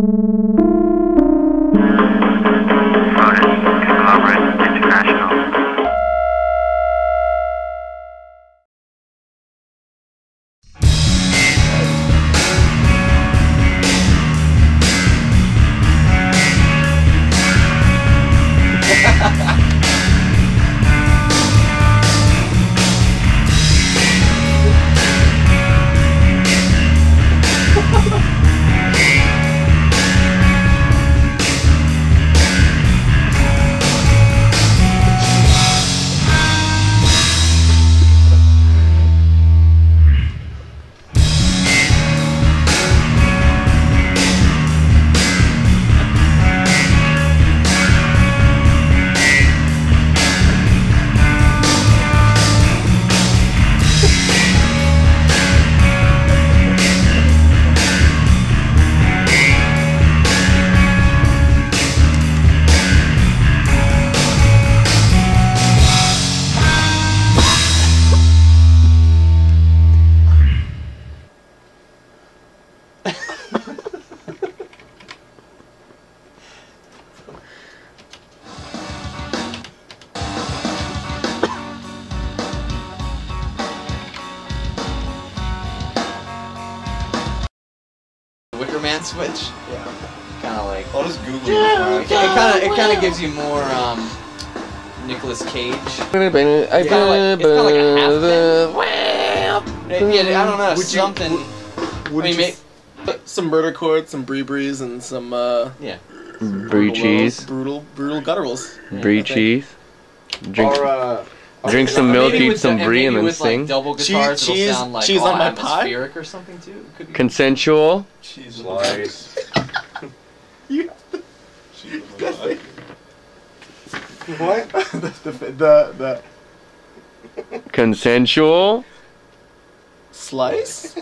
Música Wicker Man switch. Yeah. Kind of like. I'll just Google Yeah, it. it kind of it kind of gives you more um, Nicolas Cage. I kinda like- it's kinda like a half Yeah, I don't know Would you- something. Would I mean, you may- some murder chords, some brie bries, and some uh, yeah. Brie brutal cheese. brutal, brutal gutturals. Brie cheese. Drink, Or, uh, drink some milk, eat some the- brie, and maybe then with, sing. Like double Cheese- guitars, it'll cheese- sound like cheese oh, on my pie? atmospheric or something too. Could be. Consensual. Cheese. slice. What? the, the, the, the Consensual. slice?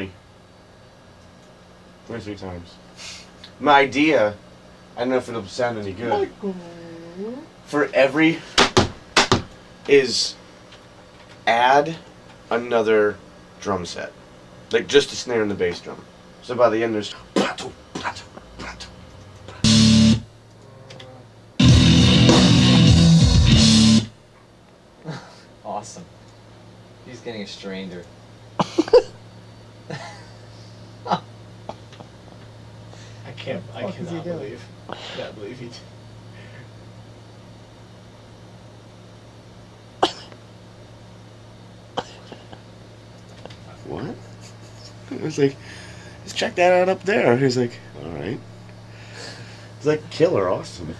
Twenty-three. Twenty-three times. My idea. I don't know if it'll sound any good. For every is add another drum set, like just a snare and the bass drum. So by the end, there's. Awesome. He's getting a stranger. can't. I cannot believe. I can't believe he. What? I was like, just check that out up there. He was like, all right. It's like killer, awesome.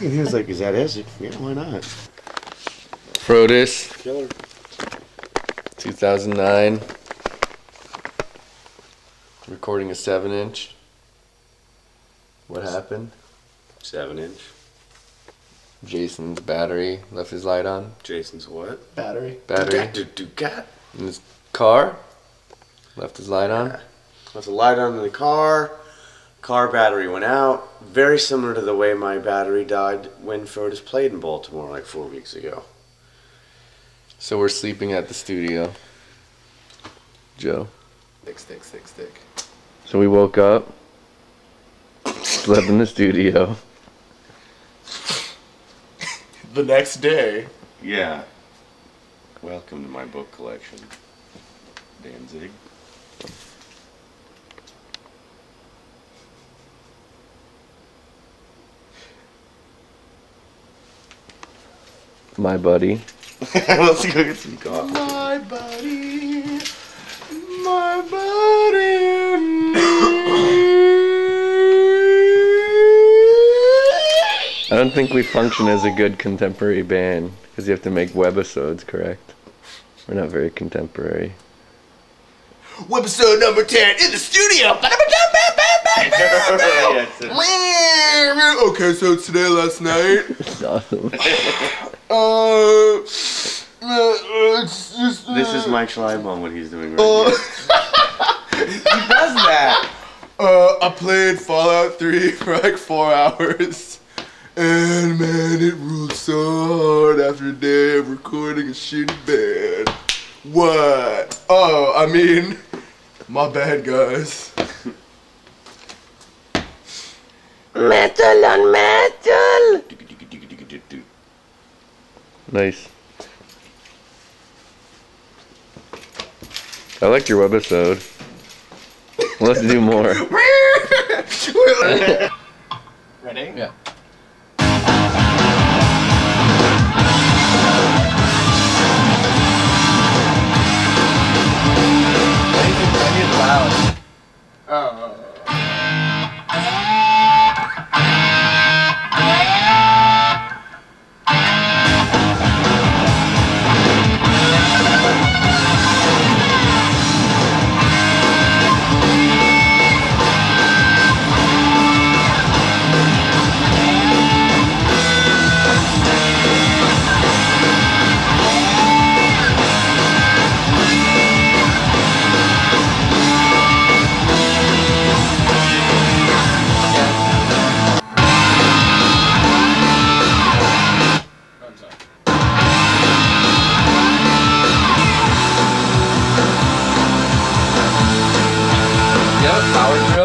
And he was like, is that it? Yeah, why not? Frodus. Killer. 2009. Recording a 7 inch. What happened? Seven inch. Jason's battery left his light on. Jason's what? Battery. Battery Ducat. in his car. Left his light on. Left the light on in the car. Car battery went out. Very similar to the way my battery died when Frodus played in Baltimore like four weeks ago. So we're sleeping at the studio. Joe. Stick, stick, stick, stick. So we woke up. Slept in the studio. The next day. Yeah. Welcome to my book collection, Danzig. My buddy. Let's go get some coffee. My buddy. Don't think we function as a good contemporary band because you have to make webisodes, correct? We're not very contemporary. Webisode number 10 in the studio. okay, so today, last night, It's awesome. uh, uh, it's just, uh, This is Mike Schleibaum, what he's doing right uh, here. He does that. I played Fallout 3 for like four hours. And man, it ruled so hard after a day of recording a shitty band. What? Oh, I mean, my bad, guys. Metal on metal. Nice. I like your webisode. Let's do more. Ready? Yeah. I. Oh. oh, oh. A power drill?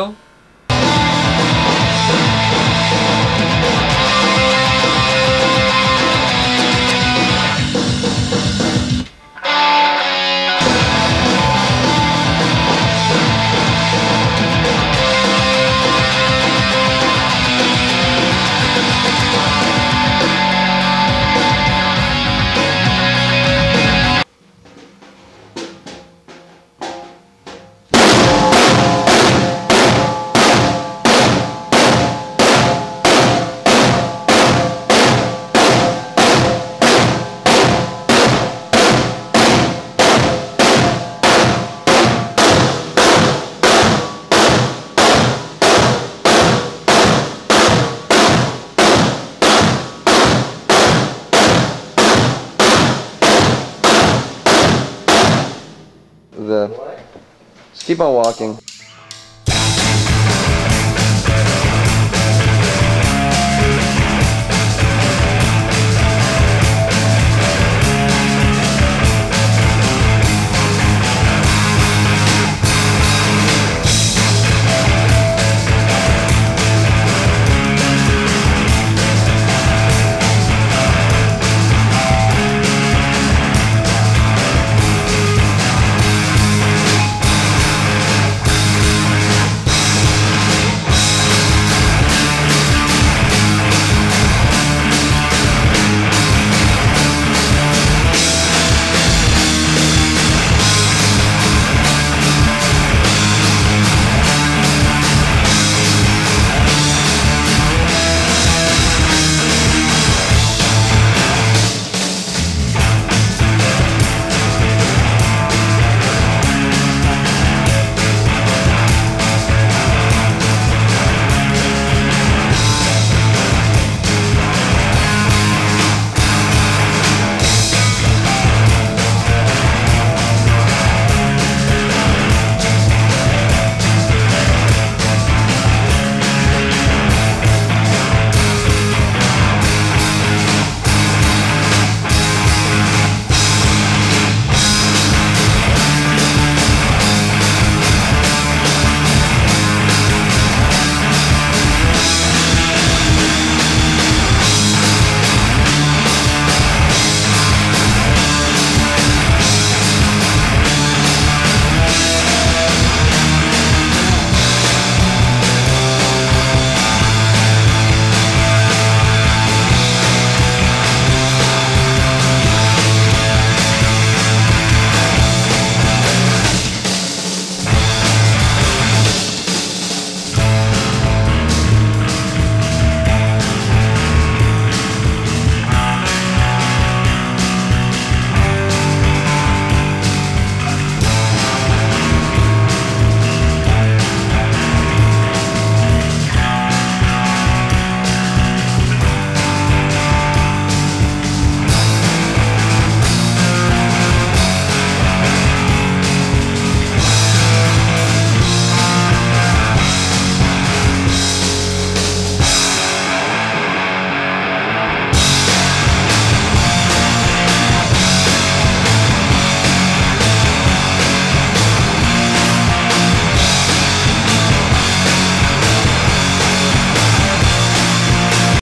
The. Just keep on walking.